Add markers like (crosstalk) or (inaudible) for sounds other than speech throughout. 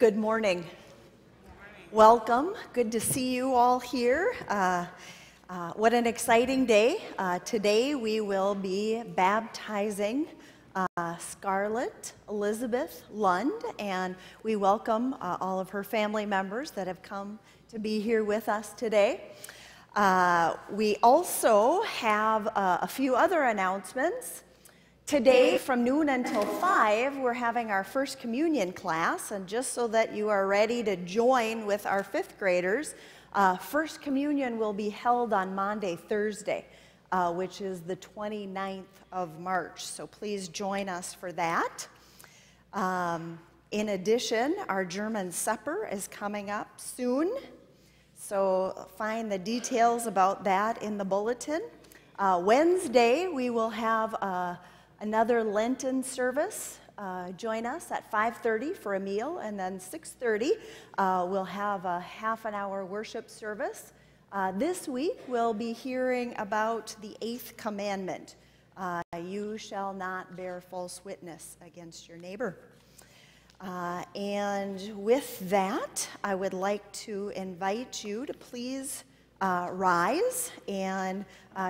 Good morning. Welcome. Good to see you all here. Uh, uh, what an exciting day. Uh, today we will be baptizing uh, Scarlett Elizabeth Lund, and we welcome uh, all of her family members that have come to be here with us today. Uh, we also have a few other announcements. Today, from noon until 5, we're having our first communion class, and just so that you are ready to join with our fifth graders, uh, first communion will be held on Maundy, Thursday, uh, which is the 29th of March. So please join us for that. Um, in addition, our German supper is coming up soon. So find the details about that in the bulletin. Uh, Wednesday, we will have a another Lenten service. Uh, join us at 5:30 for a meal, and then 6:30 uh, we'll have a half an hour worship service. Uh, this week we'll be hearing about the eighth commandment: uh, "You shall not bear false witness against your neighbor." Uh, and with that, I would like to invite you to please uh, rise and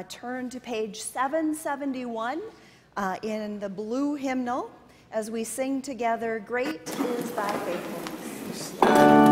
turn to page 771 uh, in the blue hymnal as we sing together, Great is Thy Faithfulness.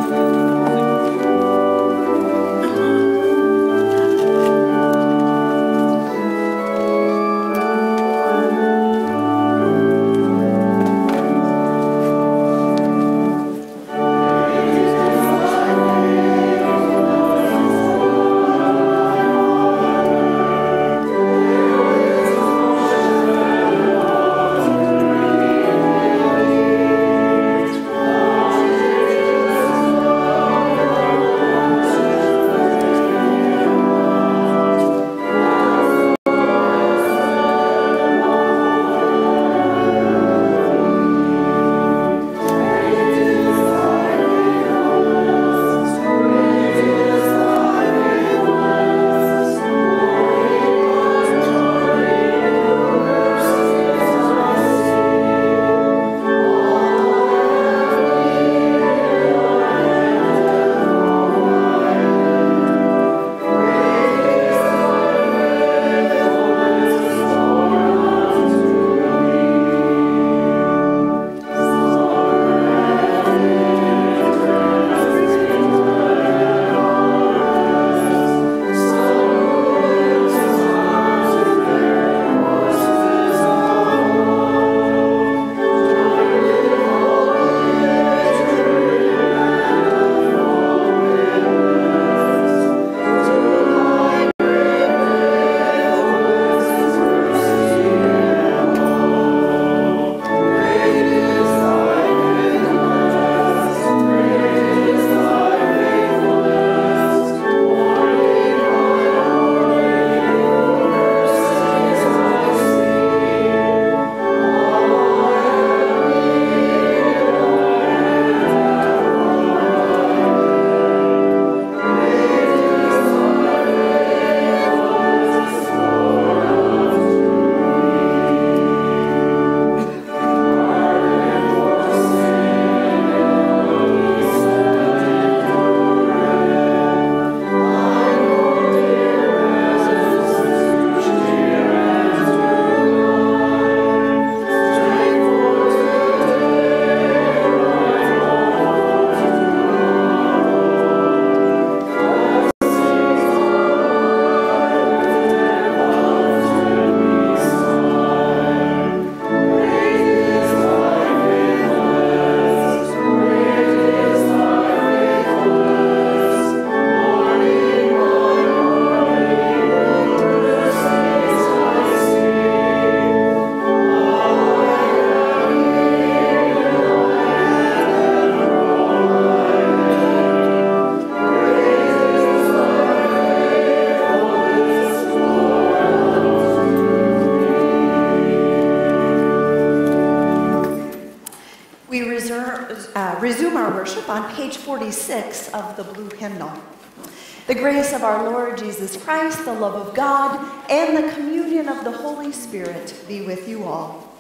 Of our Lord Jesus Christ, the love of God, and the communion of the Holy Spirit be with you all.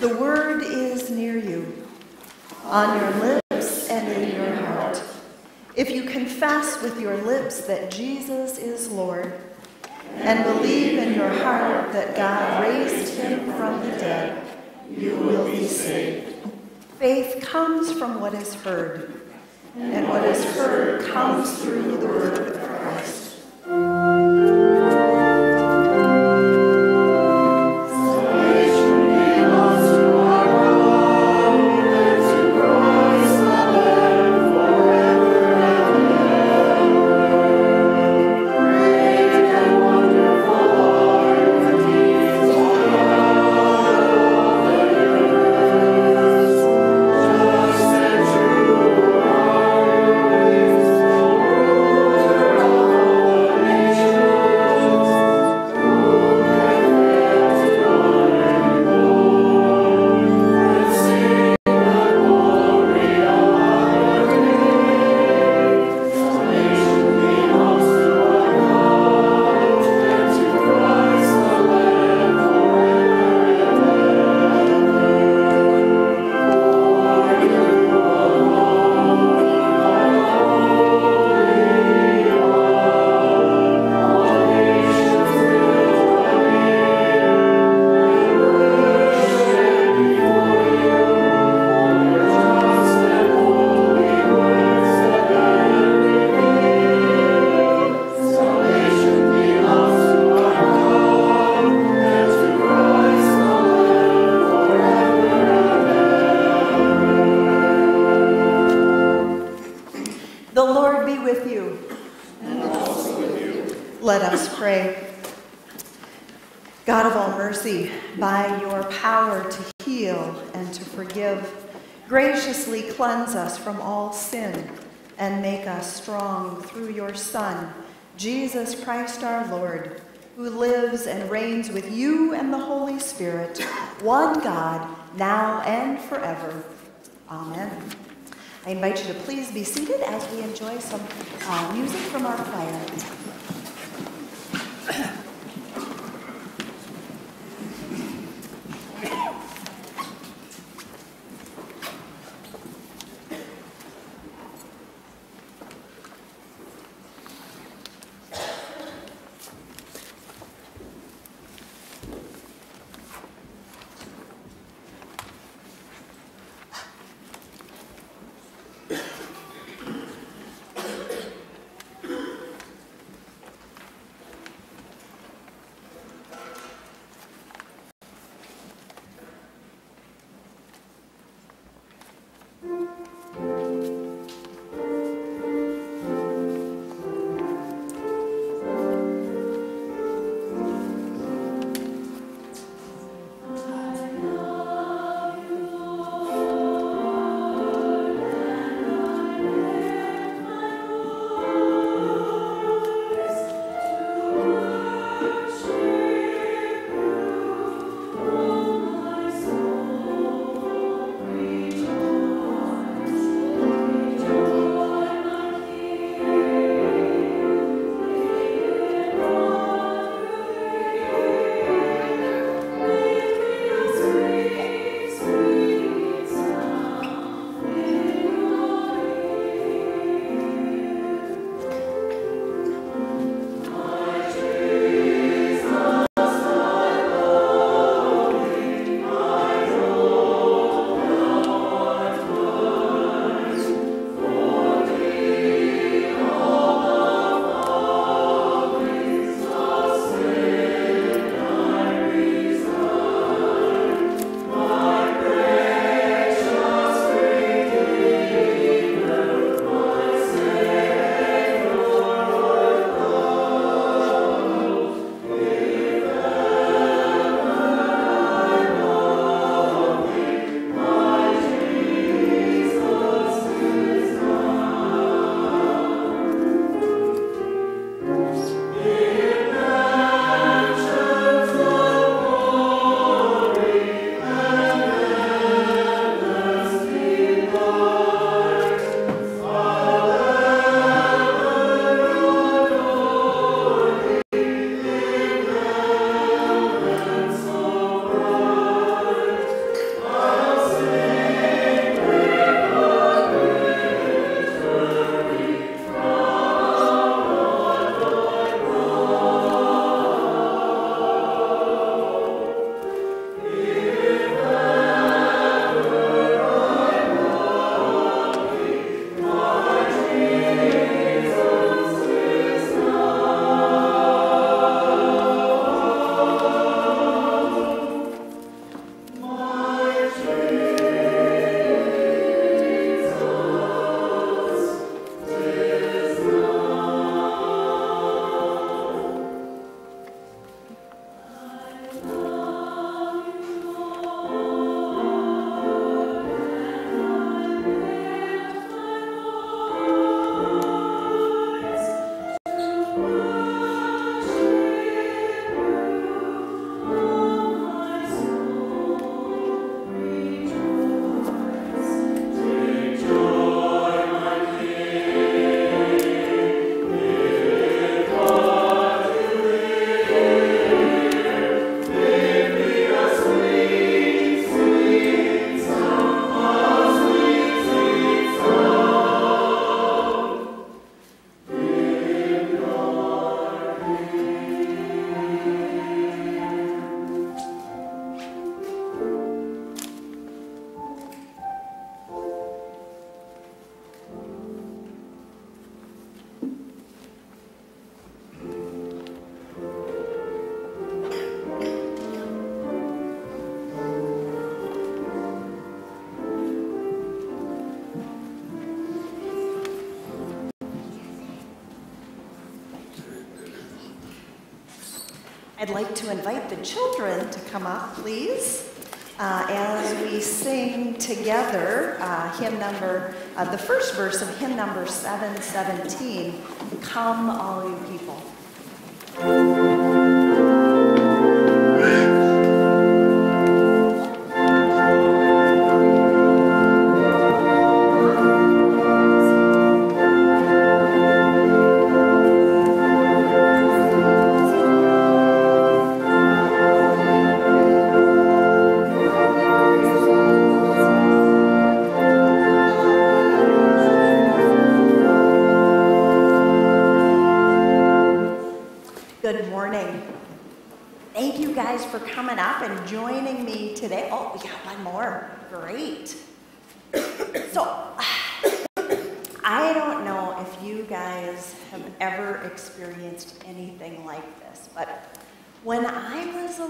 The word is near you, on your lips and in your heart. If you confess with your lips that Jesus is Lord, and believe in your heart that God raised him from the dead, you will be saved. Faith comes from what is heard, and what is heard comes through the word of Christ. Cleanse us from all sin and make us strong through your Son, Jesus Christ our Lord, who lives and reigns with you and the Holy Spirit, one God, now and forever. Amen. I invite you to please be seated as we enjoy some uh, music from our choir. I'd like to invite the children to come up, please, uh, as we sing together uh, hymn number, uh, the first verse of hymn number 717, Come All You People.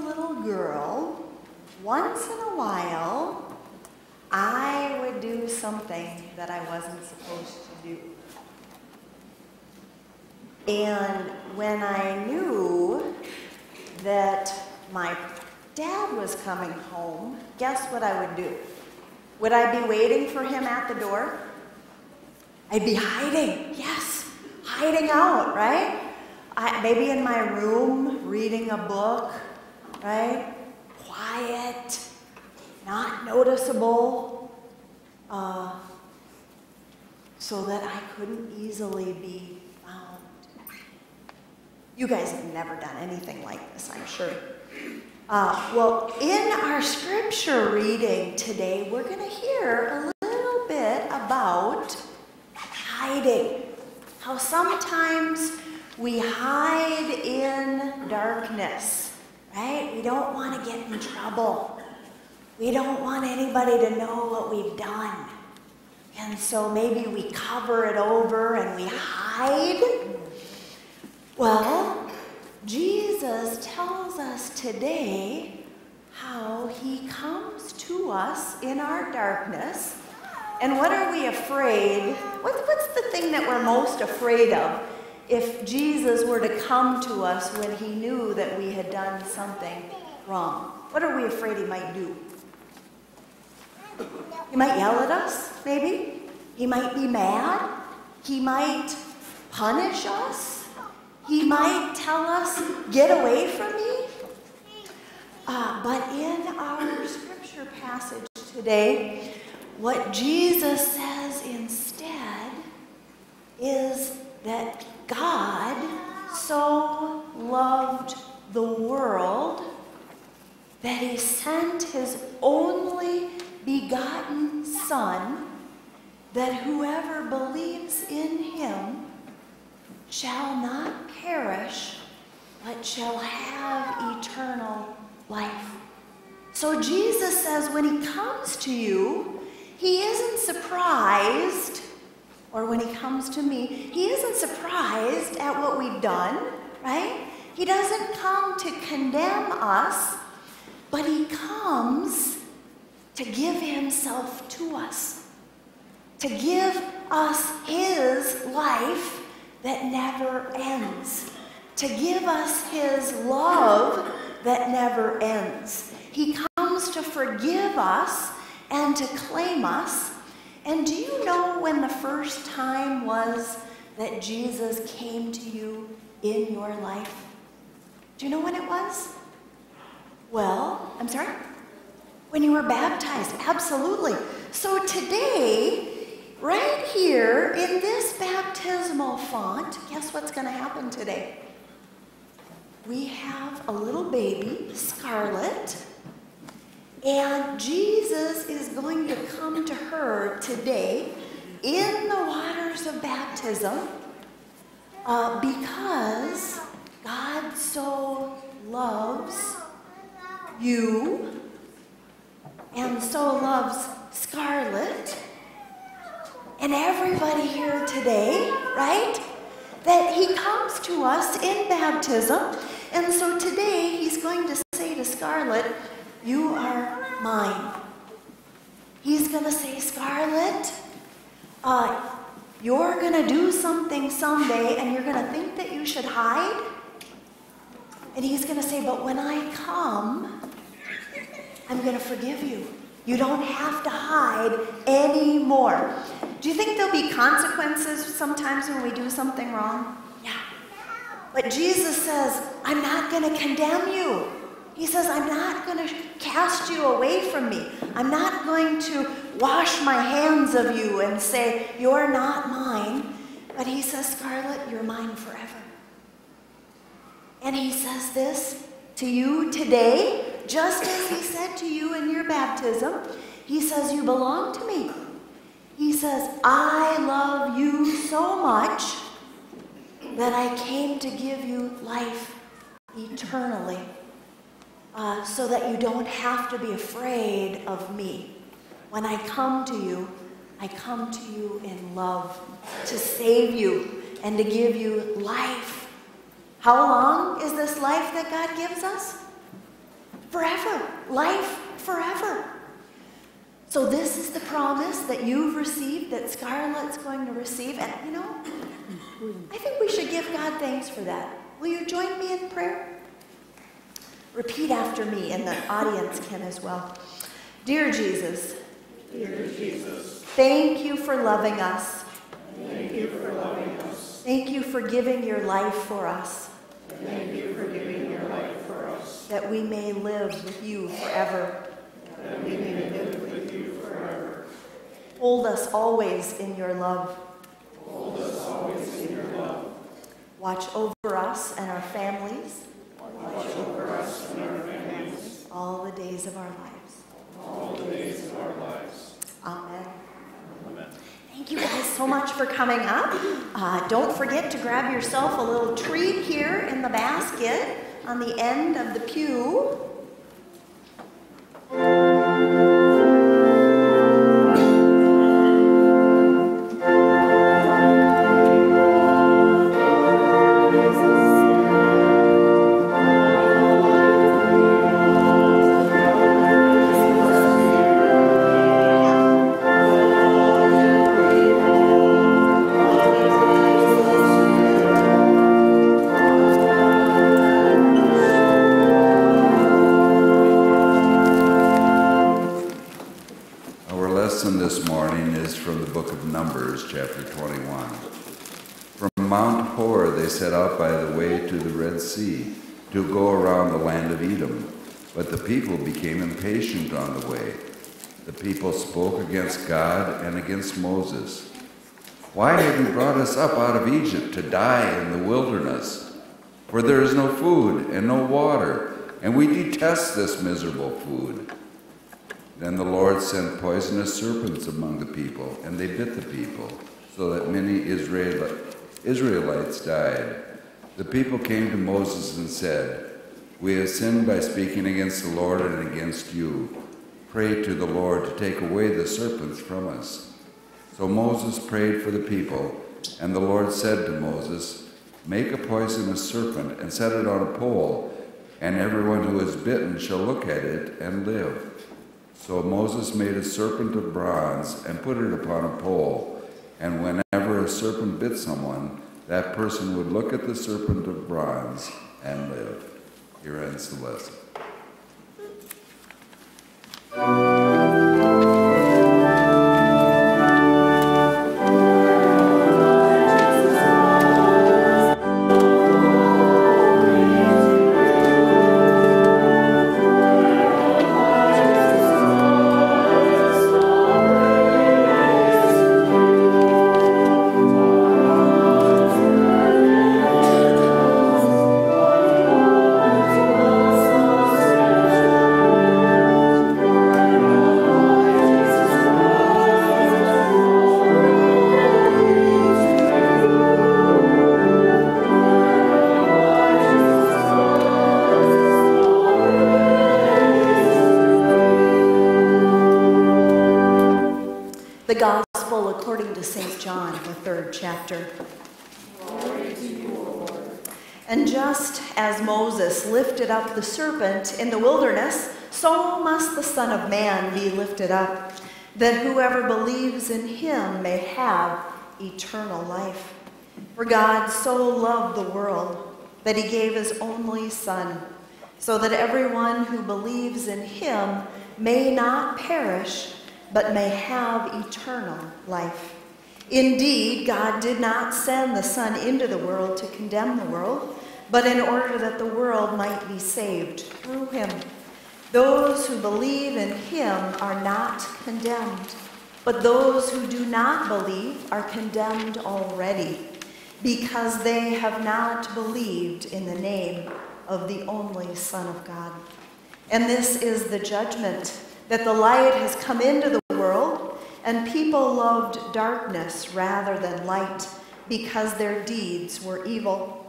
Little girl, once in a while, I would do something that I wasn't supposed to do. And when I knew that my dad was coming home, guess what I would do? Would I be waiting for him at the door? I'd be hiding, yes, hiding out, right? I, maybe in my room, reading a book, right? Quiet, not noticeable, uh, so that I couldn't easily be found. You guys have never done anything like this, I'm sure. Uh, well, in our scripture reading today, we're going to hear a little bit about hiding. How sometimes we hide in darkness, right? We don't want to get in trouble. We don't want anybody to know what we've done. And so maybe we cover it over and we hide. Well, Jesus tells us today how he comes to us in our darkness. And what are we afraid? What, what's the thing that we're most afraid of if Jesus were to come to us when he knew that we had done something wrong? What are we afraid he might do? He might yell at us, maybe. He might be mad. He might punish us. He might tell us, get away from me. Uh, but in our scripture passage today, what Jesus says instead is that God so loved the world that he sent his only begotten Son, that whoever believes in him shall not perish, but shall have eternal life. So Jesus says when he comes to you, he isn't surprised, or when he comes to me, he isn't surprised at what we've done, right? He doesn't come to condemn us, but he comes to give himself to us, to give us his life that never ends, to give us his love that never ends. He comes to forgive us and to claim us. And do you know when the first time was that Jesus came to you in your life? Do you know when it was? Well, I'm sorry? When you were baptized, absolutely. So today, right here in this baptismal font, guess what's going to happen today? We have a little baby, Scarlett, and Jesus is going to come to her today in the waters of baptism uh, because God so loves you and so loves Scarlett and everybody here today, right? That he comes to us in baptism. And so today he's going to say to Scarlett, You are mine. He's going to say, Scarlett, uh, you're going to do something someday and you're going to think that you should hide. And he's going to say, But when I come, I'm going to forgive you. You don't have to hide anymore. Do you think there'll be consequences sometimes when we do something wrong? Yeah. But Jesus says, I'm not going to condemn you. He says, I'm not going to cast you away from me. I'm not going to wash my hands of you and say, You're not mine. But he says, Scarlett, you're mine forever. And he says this to you today, just as he said to you in your baptism. He says, You belong to me. He says, I love you so much that I came to give you life eternally uh, so that you don't have to be afraid of me. When I come to you, I come to you in love to save you and to give you life. How long is this life that God gives us? Forever. Life forever. So, this is the promise that you've received, that Scarlett's going to receive. And, you know, I think we should give God thanks for that. Will you join me in prayer? Repeat after me, and the audience can as well. Dear Jesus, Dear Jesus, thank you for loving us. thank you for loving us. Thank you for giving your life for us, Thank you for giving your life for us, that we may live with you forever. that we may live with you forever. Hold us always in your love. Hold us always in your love. Watch over us and our families Watch over us and our families all the days of our lives. all the days of our lives. Amen. Amen. Thank you guys so much for coming up. Uh, don't forget to grab yourself a little treat here in the basket on the end of the pew. But the people became impatient on the way. The people spoke against God and against Moses. Why have you brought us up out of Egypt to die in the wilderness? For there is no food and no water, and we detest this miserable food. Then the Lord sent poisonous serpents among the people, and they bit the people, so that many Israelites died. The people came to Moses and said, We have sinned by speaking against the Lord and against you. Pray to the Lord to take away the serpents from us. So Moses prayed for the people, and the Lord said to Moses, Make a poisonous serpent and set it on a pole, and everyone who is bitten shall look at it and live. So Moses made a serpent of bronze and put it upon a pole. And whenever a serpent bit someone, that person would look at the serpent of bronze and live. Here ends the lesson. As Moses lifted up the serpent in the wilderness, so must the Son of Man be lifted up, that whoever believes in him may have eternal life. For God so loved the world that he gave his only Son, so that everyone who believes in him may not perish, but may have eternal life. Indeed, God did not send the Son into the world to condemn the world, but in order that the world might be saved through him. Those who believe in him are not condemned, but those who do not believe are condemned already, because they have not believed in the name of the only Son of God. And this is the judgment that the light has come into the world, and people loved darkness rather than light, because their deeds were evil.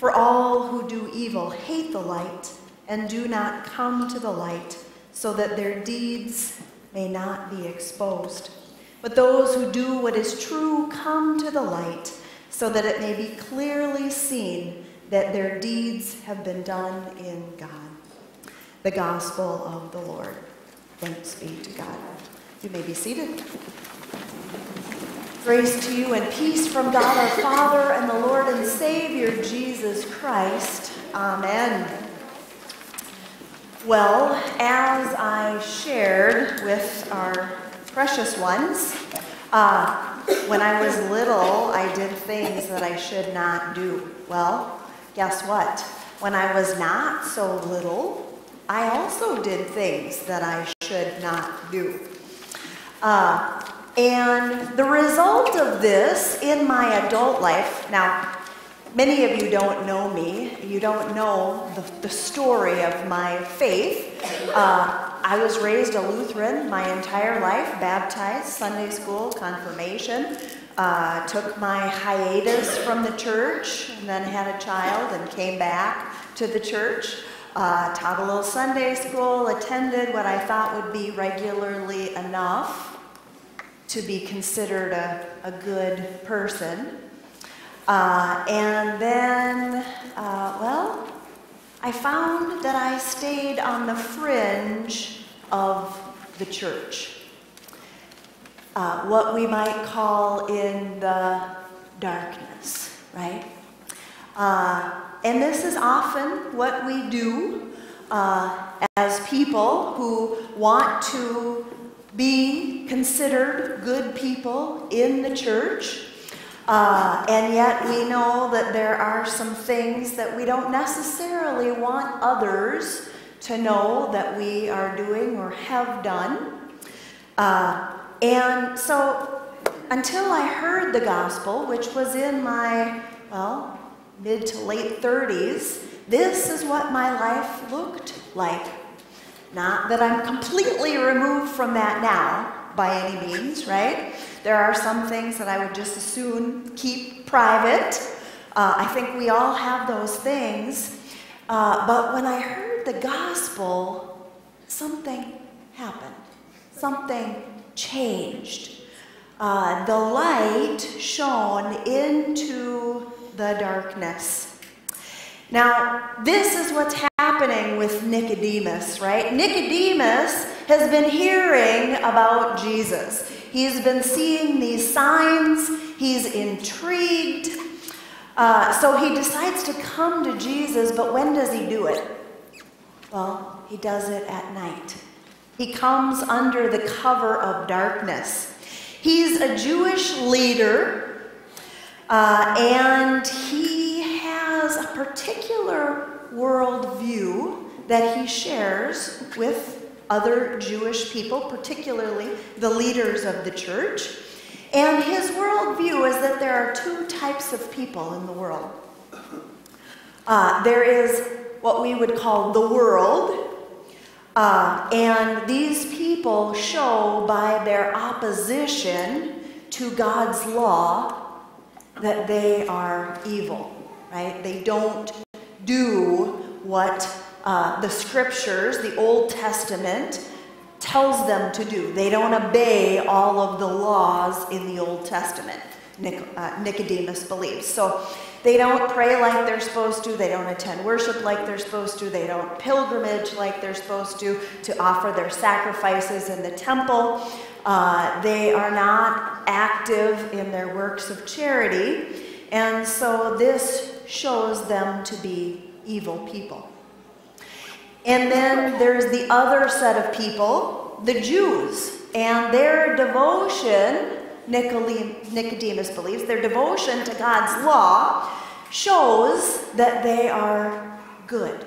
For all who do evil hate the light and do not come to the light, so that their deeds may not be exposed. But those who do what is true come to the light, so that it may be clearly seen that their deeds have been done in God. The Gospel of the Lord. Thanks be to God. You may be seated. Grace to you and peace from God our Father and the Lord and Savior Jesus Christ. Amen. Well, as I shared with our precious ones, uh, when I was little, I did things that I should not do. Well, guess what? When I was not so little, I also did things that I should not do. Uh, and the result of this in my adult life, now, many of you don't know me, you don't know the, the story of my faith. Uh, I was raised a Lutheran my entire life, baptized, Sunday school, confirmation. Uh, took my hiatus from the church and then had a child and came back to the church. Uh, taught a little Sunday school, attended what I thought would be regularly enough to be considered a, a good person. Uh, and then, uh, well, I found that I stayed on the fringe of the church. Uh, what we might call in the darkness, right? Uh, and this is often what we do uh, as people who want to be considered good people in the church. Uh, and yet we know that there are some things that we don't necessarily want others to know that we are doing or have done. Uh, and so until I heard the gospel, which was in my, well, mid to late 30s, this is what my life looked like. Not that I'm completely removed from that now, by any means, right? There are some things that I would just as soon keep private. Uh, I think we all have those things. Uh, but when I heard the gospel, something happened. Something changed. Uh, the light shone into the darkness. Now, this is what's happening with Nicodemus, right? Nicodemus has been hearing about Jesus. He's been seeing these signs, he's intrigued. Uh, so he decides to come to Jesus, but when does he do it? Well, he does it at night. He comes under the cover of darkness. He's a Jewish leader, uh, and he has a particular worldview that he shares with other Jewish people, particularly the leaders of the church. And his worldview is that there are two types of people in the world. Uh, there is what we would call the world, uh, and these people show by their opposition to God's law that they are evil right? They don't do what uh, the scriptures, the Old Testament, tells them to do. They don't obey all of the laws in the Old Testament, Nic- uh, Nicodemus believes. So they don't pray like they're supposed to, they don't attend worship like they're supposed to, they don't pilgrimage like they're supposed to, to offer their sacrifices in the temple. Uh, they are not active in their works of charity. And so this shows them to be evil people. And then there's the other set of people, the Jews, and their devotion, Nicodemus believes, their devotion to God's law shows that they are good,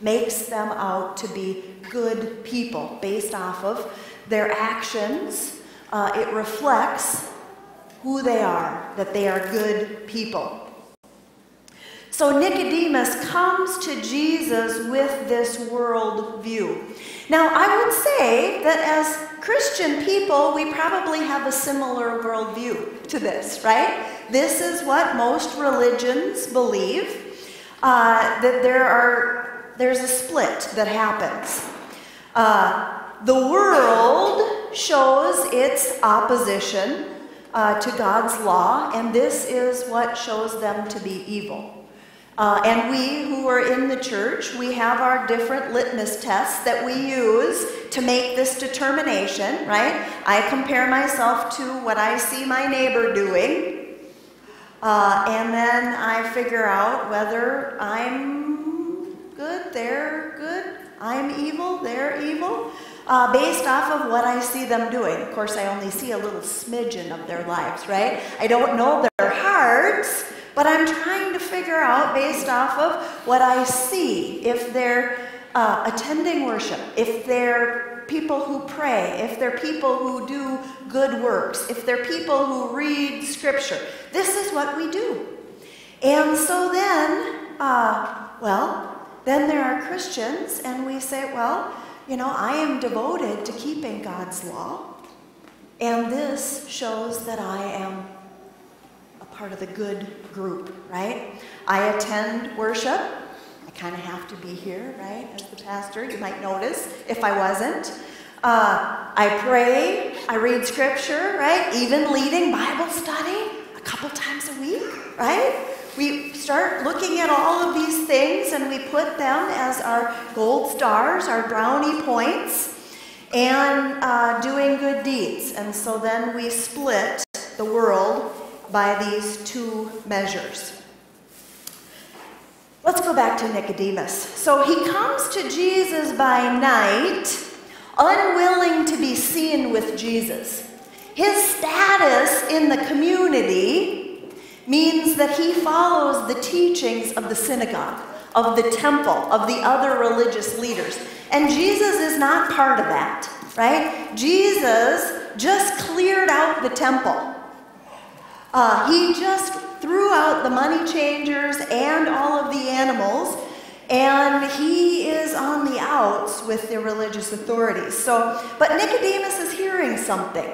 makes them out to be good people based off of their actions. Uh, it reflects who they are, that they are good people. So Nicodemus comes to Jesus with this world view. Now, I would say that as Christian people, we probably have a similar worldview to this, right? This is what most religions believe uh, that there are, there's a split that happens. Uh, the world shows its opposition uh, to God's law, and this is what shows them to be evil. Uh, and we who are in the church, we have our different litmus tests that we use to make this determination, right? I compare myself to what I see my neighbor doing, uh, and then I figure out whether I'm good, they're good, I'm evil, they're evil, uh, based off of what I see them doing. Of course, I only see a little smidgen of their lives, right? I don't know their hearts. But I'm trying to figure out, based off of what I see, if they're uh, attending worship, if they're people who pray, if they're people who do good works, if they're people who read scripture. This is what we do. And so then, uh, well, then there are Christians, and we say, well, you know, I am devoted to keeping God's law, and this shows that I am part of the good group, right? I attend worship. I kind of have to be here, right, as the pastor. You might notice if I wasn't. Uh, I pray, I read scripture, right? Even leading Bible study a couple times a week, right? We start looking at all of these things and we put them as our gold stars, our brownie points, and uh, doing good deeds. And so then we split the world by these two measures. Let's go back to Nicodemus. So he comes to Jesus by night, unwilling to be seen with Jesus. His status in the community means that he follows the teachings of the synagogue, of the temple, of the other religious leaders. And Jesus is not part of that, right? Jesus just cleared out the temple. Uh, he just threw out the money changers and all of the animals, and he is on the outs with the religious authorities. So, but Nicodemus is hearing something.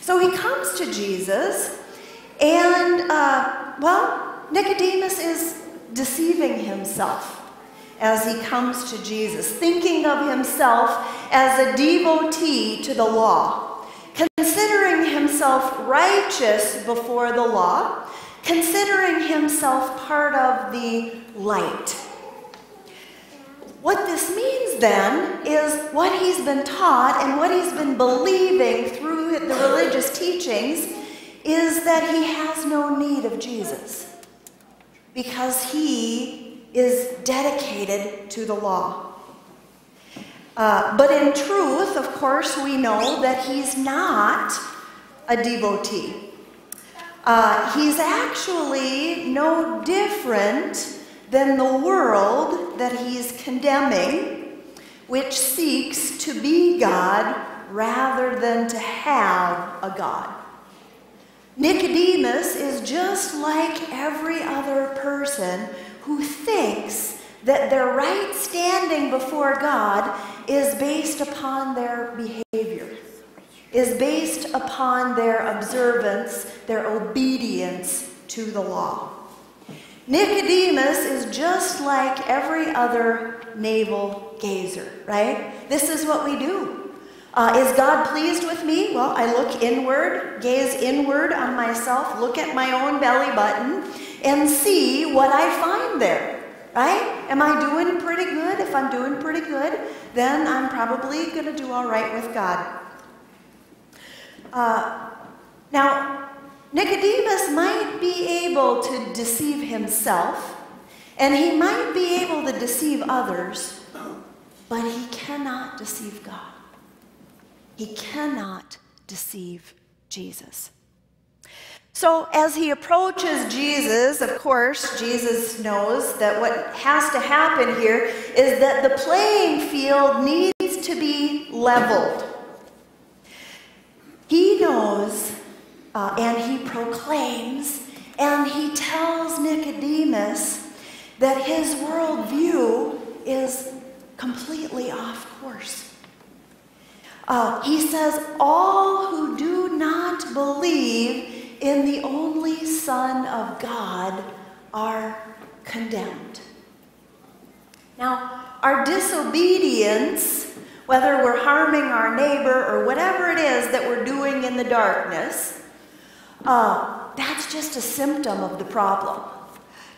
So he comes to Jesus, and uh, well, Nicodemus is deceiving himself as he comes to Jesus, thinking of himself as a devotee to the law himself righteous before the law, considering himself part of the light. What this means then is what he's been taught and what he's been believing through the religious teachings is that he has no need of Jesus because he is dedicated to the law. Uh, but in truth, of course, we know that he's not a devotee. Uh, he's actually no different than the world that he's condemning, which seeks to be God rather than to have a God. Nicodemus is just like every other person who thinks that their right standing before God is based upon their behavior, is based upon their observance, their obedience to the law. Nicodemus is just like every other navel gazer, right? This is what we do. Uh, is God pleased with me? Well, I look inward, gaze inward on myself, look at my own belly button, and see what I find there right? Am I doing pretty good? If I'm doing pretty good, then I'm probably going to do all right with God. Uh, now, Nicodemus might be able to deceive himself, and he might be able to deceive others, but he cannot deceive God. He cannot deceive Jesus. So, as he approaches Jesus, of course, Jesus knows that what has to happen here is that the playing field needs to be leveled. He knows uh, and he proclaims and he tells Nicodemus that his worldview is completely off course. Uh, he says, All who do not believe in the only Son of God are condemned. Now, our disobedience, whether we're harming our neighbor or whatever it is that we're doing in the darkness, uh, that's just a symptom of the problem.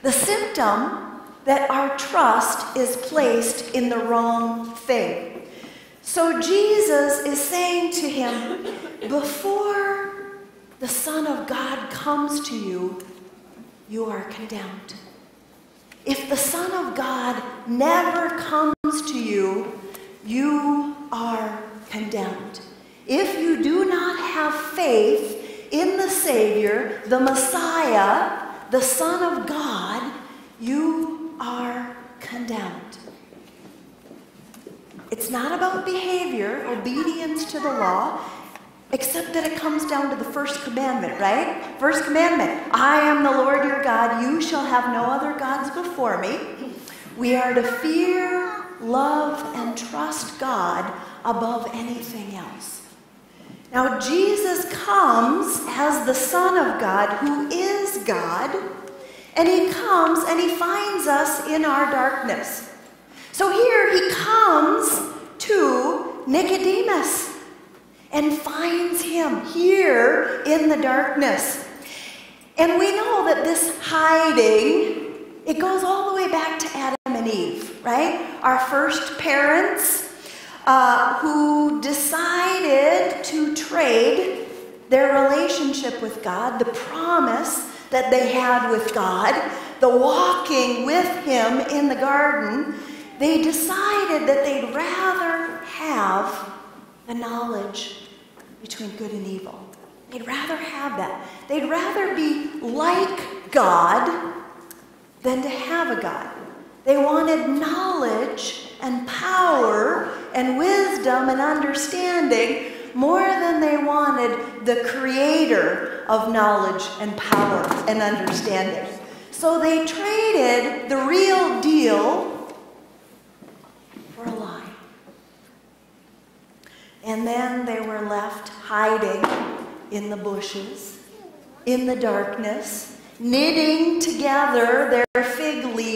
The symptom that our trust is placed in the wrong thing. So Jesus is saying to him, before the Son of God comes to you, you are condemned. If the Son of God never comes to you, you are condemned. If you do not have faith in the Savior, the Messiah, the Son of God, you are condemned. It's not about behavior, obedience to the law, except that it comes down to the first commandment, right? First commandment I am the Lord your God, you shall have no other gods before me. We are to fear, love, and trust God above anything else. Now, Jesus comes as the Son of God, who is God, and he comes and he finds us in our darkness. So here he comes to Nicodemus and finds him here in the darkness. And we know that this hiding, it goes all the way back to Adam and Eve, right? Our first parents uh, who decided to trade their relationship with God, the promise that they had with God, the walking with Him in the garden, they decided that they'd rather have the knowledge between good and evil. They'd rather have that. They'd rather be like God than to have a God. They wanted knowledge and power and wisdom and understanding more than they wanted the creator of knowledge and power and understanding. So they traded the real deal for a lie. And then they were left hiding in the bushes, in the darkness, knitting together their fig leaves,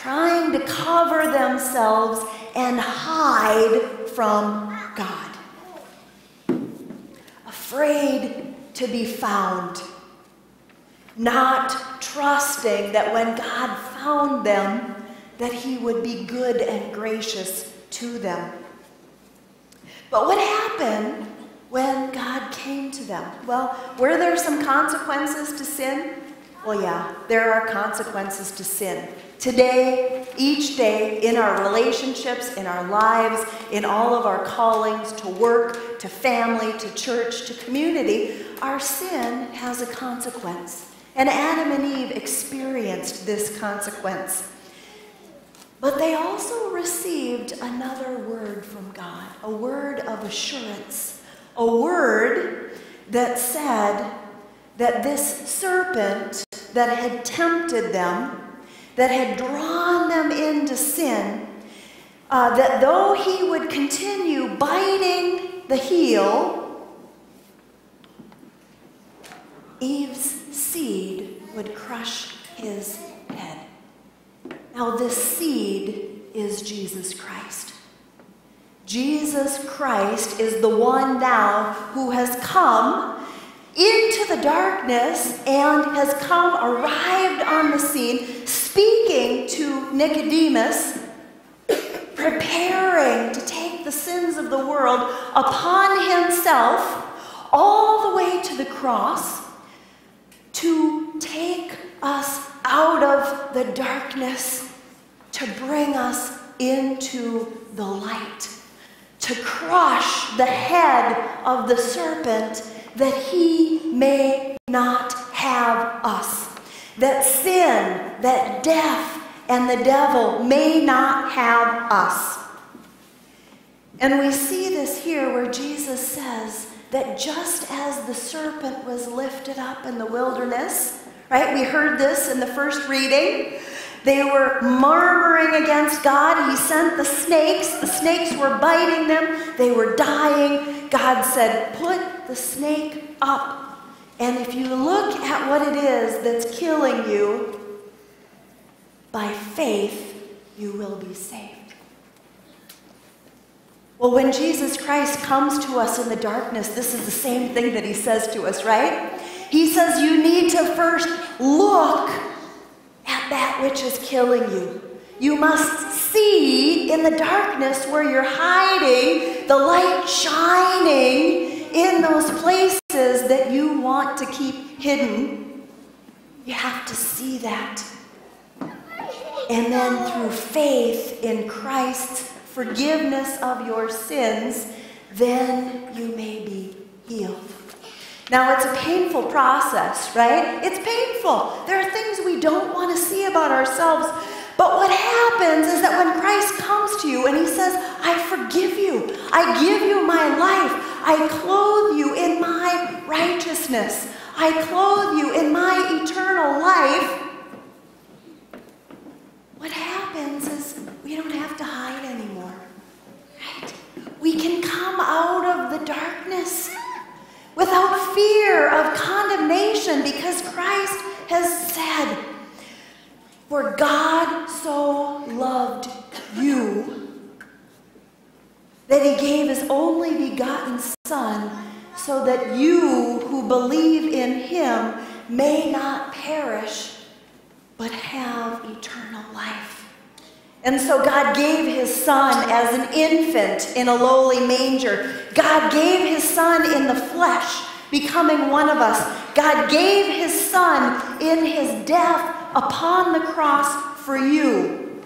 trying to cover themselves and hide from God. Afraid to be found, not trusting that when God found them, that he would be good and gracious to them. But what happened when God came to them? Well, were there some consequences to sin? Well, yeah, there are consequences to sin. Today, each day, in our relationships, in our lives, in all of our callings to work, to family, to church, to community, our sin has a consequence. And Adam and Eve experienced this consequence. But they also received another word from God, a word of assurance, a word that said that this serpent that had tempted them, that had drawn them into sin, uh, that though he would continue biting the heel, Eve's seed would crush his head. Now, this seed is Jesus Christ. Jesus Christ is the one now who has come into the darkness and has come, arrived on the scene, speaking to Nicodemus, preparing to take the sins of the world upon himself all the way to the cross to take us out of the darkness, to bring us into the light, to crush the head of the serpent that he may not have us, that sin, that death, and the devil may not have us. And we see this here where Jesus says that just as the serpent was lifted up in the wilderness, right? We heard this in the first reading. They were murmuring against God. He sent the snakes. The snakes were biting them. They were dying. God said, Put the snake up. And if you look at what it is that's killing you, by faith you will be saved. Well, when Jesus Christ comes to us in the darkness, this is the same thing that he says to us, right? He says you need to first look at that which is killing you. You must see in the darkness where you're hiding the light shining in those places that you want to keep hidden. You have to see that. And then through faith in Christ's forgiveness of your sins, then you may be healed. Now, it's a painful process, right? It's painful. There are things we don't want to see about ourselves. But what happens is that when Christ comes to you and he says, I forgive you, I give you my life, I clothe you in my righteousness, I clothe you in my eternal life, what happens is we don't have to hide anymore. Right? We can come out of the darkness without fear of condemnation because Christ has said, For God so loved you that he gave his only begotten Son so that you who believe in him may not perish but have eternal life. And so God gave his son as an infant in a lowly manger. God gave his son in the flesh, becoming one of us. God gave his son in his death upon the cross for you.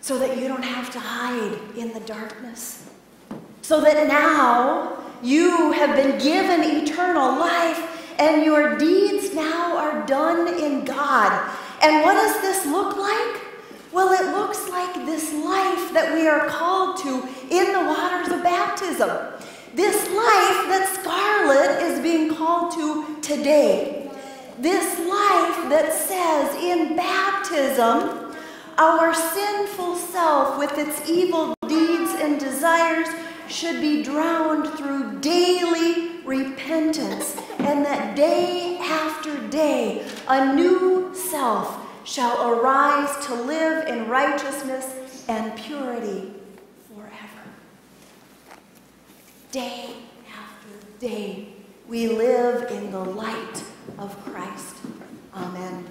So that you don't have to hide in the darkness. So that now you have been given eternal life and your deeds now are done in God. And what does this look like? Well, it looks like this life that we are called to in the waters of baptism. This life that Scarlett is being called to today. This life that says in baptism, our sinful self with its evil deeds and desires should be drowned through daily repentance, and that day after day a new self shall arise to live in righteousness and purity forever. Day after day, we live in the light of Christ. Amen.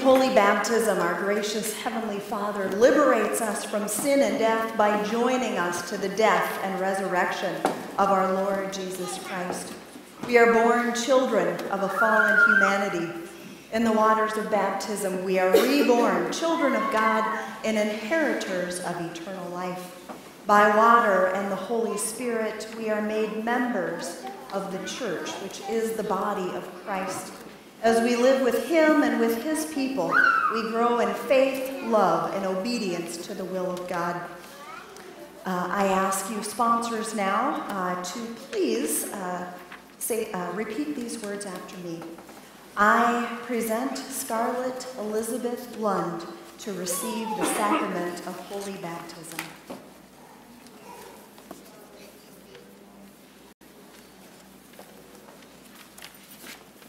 Holy baptism, our gracious Heavenly Father liberates us from sin and death by joining us to the death and resurrection of our Lord Jesus Christ. We are born children of a fallen humanity. In the waters of baptism, we are reborn, (coughs) children of God, and inheritors of eternal life. By water and the Holy Spirit, we are made members of the church, which is the body of Christ. As we live with Him and with His people, we grow in faith, love, and obedience to the will of God. Uh, I ask you, sponsors, now uh, to please uh, say, uh, repeat these words after me. I present Scarlett Elizabeth Lund to receive the sacrament of holy baptism.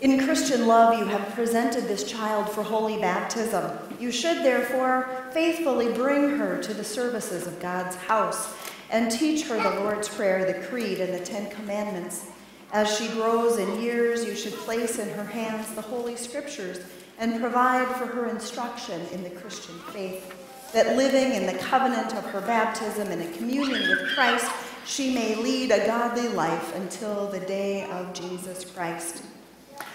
In Christian love, you have presented this child for holy baptism. You should therefore faithfully bring her to the services of God's house and teach her the Lord's Prayer, the Creed, and the Ten Commandments. As she grows in years, you should place in her hands the Holy Scriptures and provide for her instruction in the Christian faith, that living in the covenant of her baptism and in communion with Christ, she may lead a godly life until the day of Jesus Christ.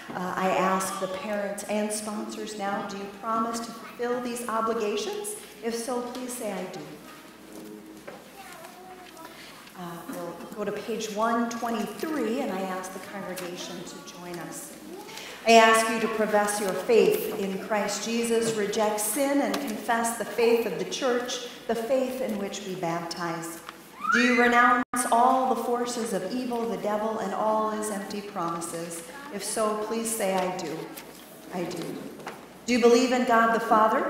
Uh, I ask the parents and sponsors now, do you promise to fulfill these obligations? If so, please say I do. Uh, we'll go to page 123, and I ask the congregation to join us. I ask you to profess your faith in Christ Jesus, reject sin, and confess the faith of the church, the faith in which we baptize. Do you renounce all the forces of evil, the devil, and all his empty promises? If so, please say, I do. I do. Do you believe in God the Father?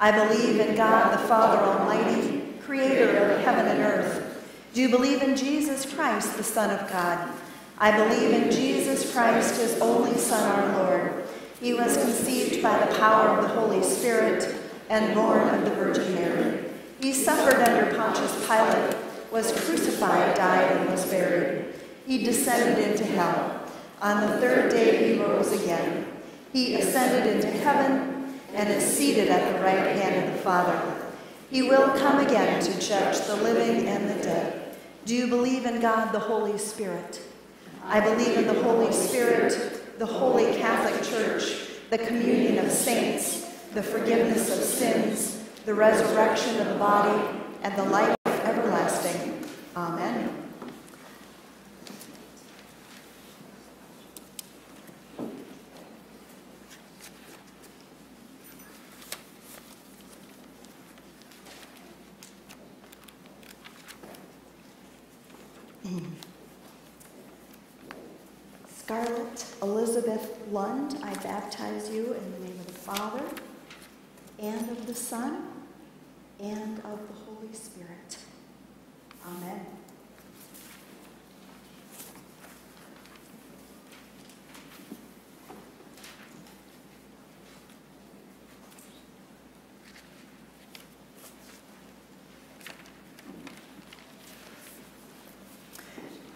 I believe in God the Father Almighty, creator of heaven and earth. Do you believe in Jesus Christ, the Son of God? I believe in Jesus Christ, his only Son, our Lord. He was conceived by the power of the Holy Spirit and born of the Virgin Mary. He suffered under Pontius Pilate, was crucified, died, and was buried. He descended into hell. On the third day he rose again. He ascended into heaven and is seated at the right hand of the Father. He will come again to judge the living and the dead. Do you believe in God the Holy Spirit? I believe in the Holy Spirit, the Holy Catholic Church, the communion of saints, the forgiveness of sins, the resurrection of the body, and the life. Amen. Scarlett Elizabeth Lund, I baptize you in the name of the Father, and of the Son, and of the Holy Spirit. Amen.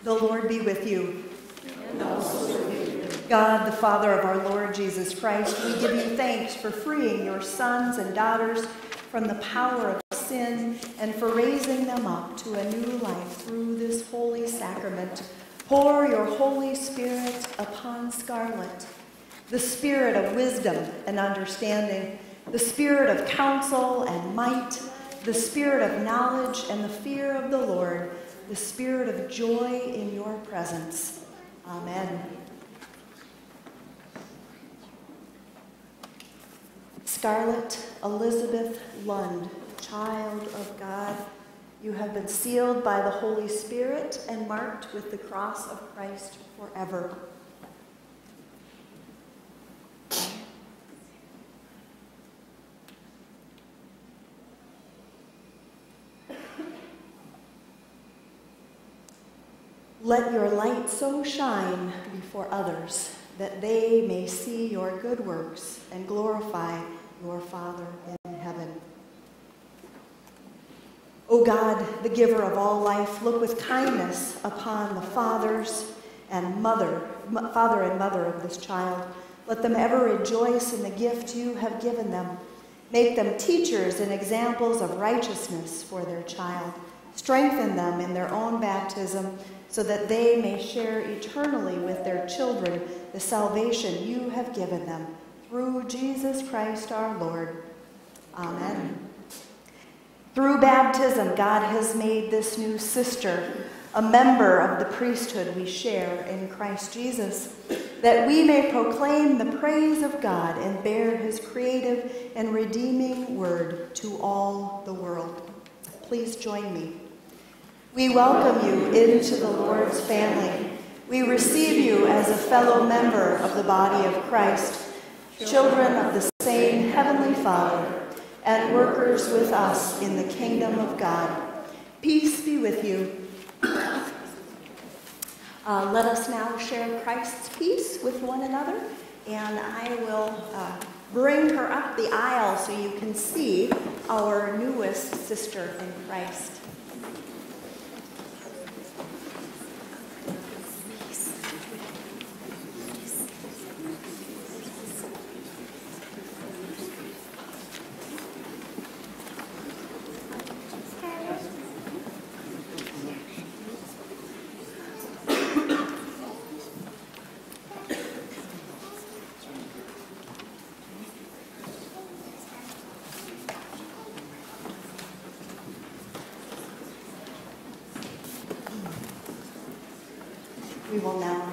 The Lord be with you. God, the Father of our Lord Jesus Christ, we give you thanks for freeing your sons and daughters from the power of sin and for raising them up to a new life through this holy sacrament. Pour your Holy Spirit upon Scarlett, the spirit of wisdom and understanding, the spirit of counsel and might, the spirit of knowledge and the fear of the Lord, the spirit of joy in your presence. Amen. Scarlett Elizabeth Lund, child of God, you have been sealed by the Holy Spirit and marked with the cross of Christ forever. Let your light so shine before others that they may see your good works and glorify your Father in heaven. O God, the giver of all life, look with kindness upon the fathers and mother, father and mother of this child. Let them ever rejoice in the gift you have given them. Make them teachers and examples of righteousness for their child. Strengthen them in their own baptism so that they may share eternally with their children the salvation you have given them. Through Jesus Christ our Lord. Amen. Through baptism, God has made this new sister a member of the priesthood we share in Christ Jesus, that we may proclaim the praise of God and bear his creative and redeeming word to all the world. Please join me. We welcome you into the Lord's family. We receive you as a fellow member of the body of Christ, children of the same Heavenly Father, and workers with us in the kingdom of God. Peace be with you. Uh, let us now share Christ's peace with one another, and I will uh, bring her up the aisle so you can see our newest sister in Christ.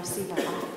Receive our offering.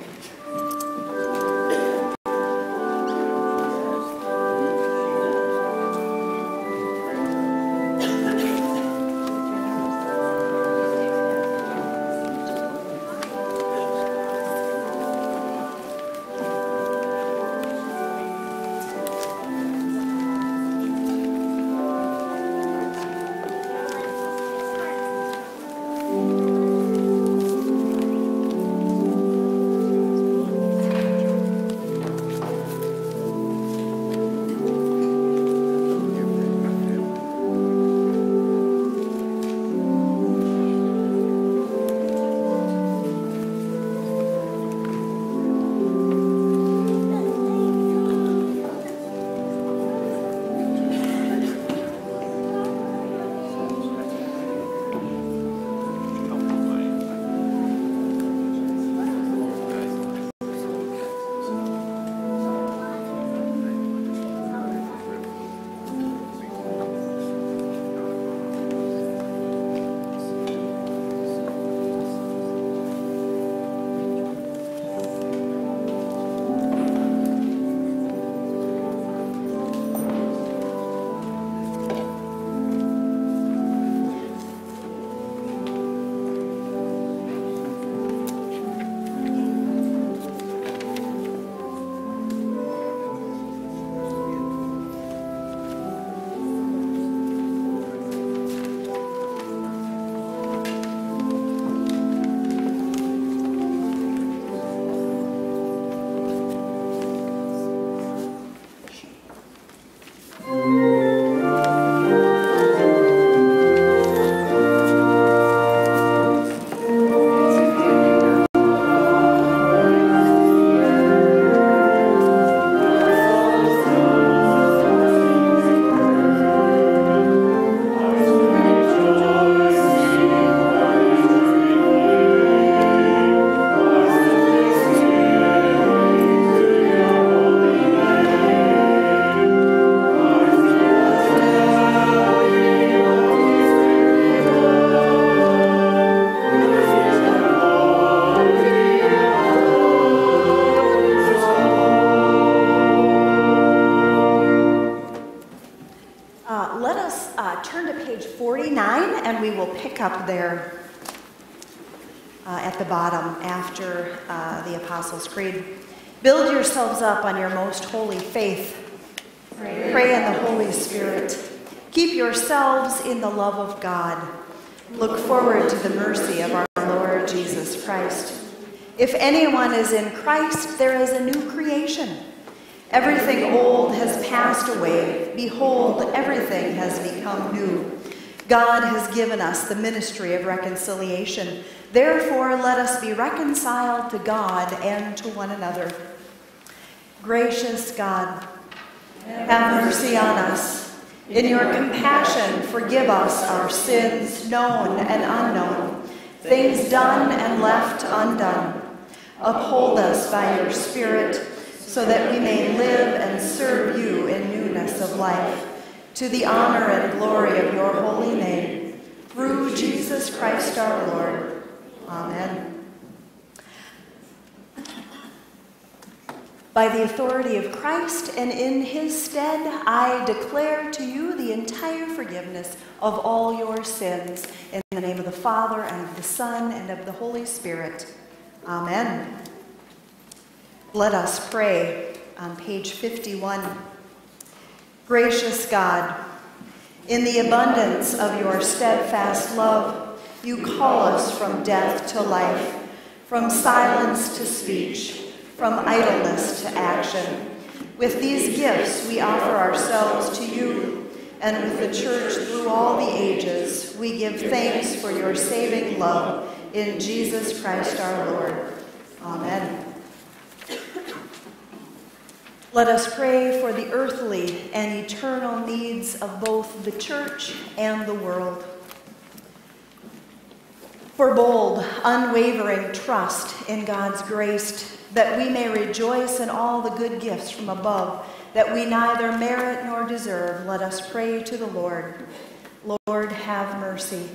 The love of God. Look forward to the mercy of our Lord Jesus Christ. If anyone is in Christ, there is a new creation. Everything old has passed away. Behold, everything has become new. God has given us the ministry of reconciliation. Therefore, let us be reconciled to God and to one another. Gracious God, have mercy on us. In your compassion, forgive us our sins, known and unknown, things done and left undone. Uphold us by your Spirit, so that we may live and serve you in newness of life, to the honor and glory of your holy name. Through Jesus Christ our Lord. Amen. By the authority of Christ and in his stead, I declare to you the entire forgiveness of all your sins. In the name of the Father, and of the Son, and of the Holy Spirit. Amen. Let us pray on page 51. Gracious God, in the abundance of your steadfast love, you call us from death to life, from silence to speech from idleness to action. With these gifts, we offer ourselves to you, and with the church through all the ages, we give thanks for your saving love in Jesus Christ our Lord. Amen. Let us pray for the earthly and eternal needs of both the church and the world. For bold, unwavering trust in God's grace that we may rejoice in all the good gifts from above that we neither merit nor deserve, let us pray to the Lord. Lord, have mercy.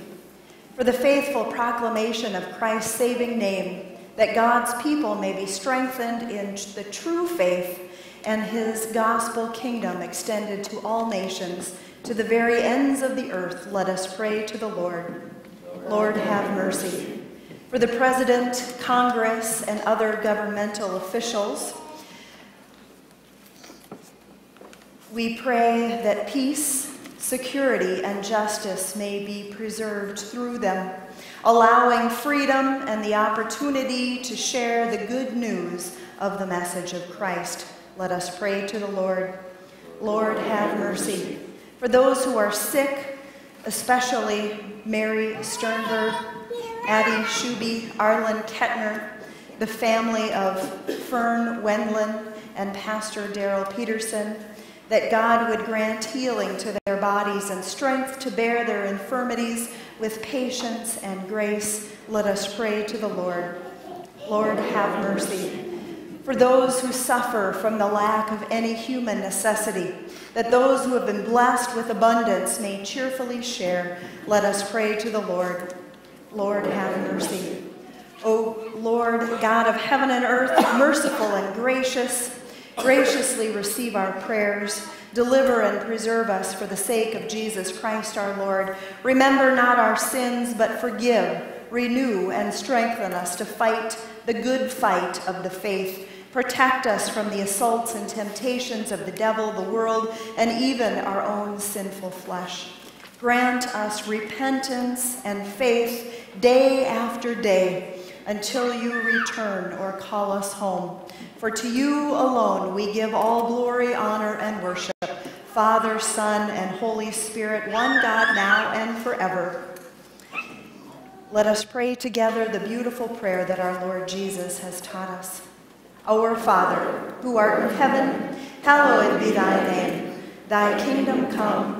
For the faithful proclamation of Christ's saving name, that God's people may be strengthened in the true faith and his gospel kingdom extended to all nations, to the very ends of the earth, let us pray to the Lord. Lord, have mercy for the President, Congress, and other governmental officials. We pray that peace, security, and justice may be preserved through them, allowing freedom and the opportunity to share the good news of the message of Christ. Let us pray to the Lord. Lord, have mercy. For those who are sick, especially Mary Sternberg, Addie Shuby, Arlen Kettner, the family of Fern Wendland, and Pastor Daryl Peterson, that God would grant healing to their bodies and strength to bear their infirmities with patience and grace. Let us pray to the Lord. Lord, have mercy. For those who suffer from the lack of any human necessity, that those who have been blessed with abundance may cheerfully share, let us pray to the Lord. Lord, have mercy. O Lord, God of heaven and earth, merciful and gracious, graciously receive our prayers. Deliver and preserve us for the sake of Jesus Christ our Lord. Remember not our sins, but forgive, renew, and strengthen us to fight the good fight of the faith. Protect us from the assaults and temptations of the devil, the world, and even our own sinful flesh. Grant us repentance and faith day after day until you return or call us home. For to you alone we give all glory, honor, and worship, Father, Son, and Holy Spirit, one God now and forever. Let us pray together the beautiful prayer that our Lord Jesus has taught us. Our Father, who art in heaven, hallowed be thy name. Thy kingdom come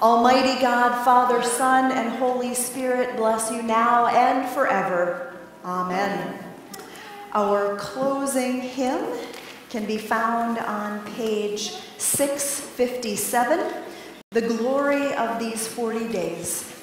Almighty God, Father, Son, and Holy Spirit, bless you now and forever. Amen. Our closing hymn can be found on page 657, The Glory of These 40 Days.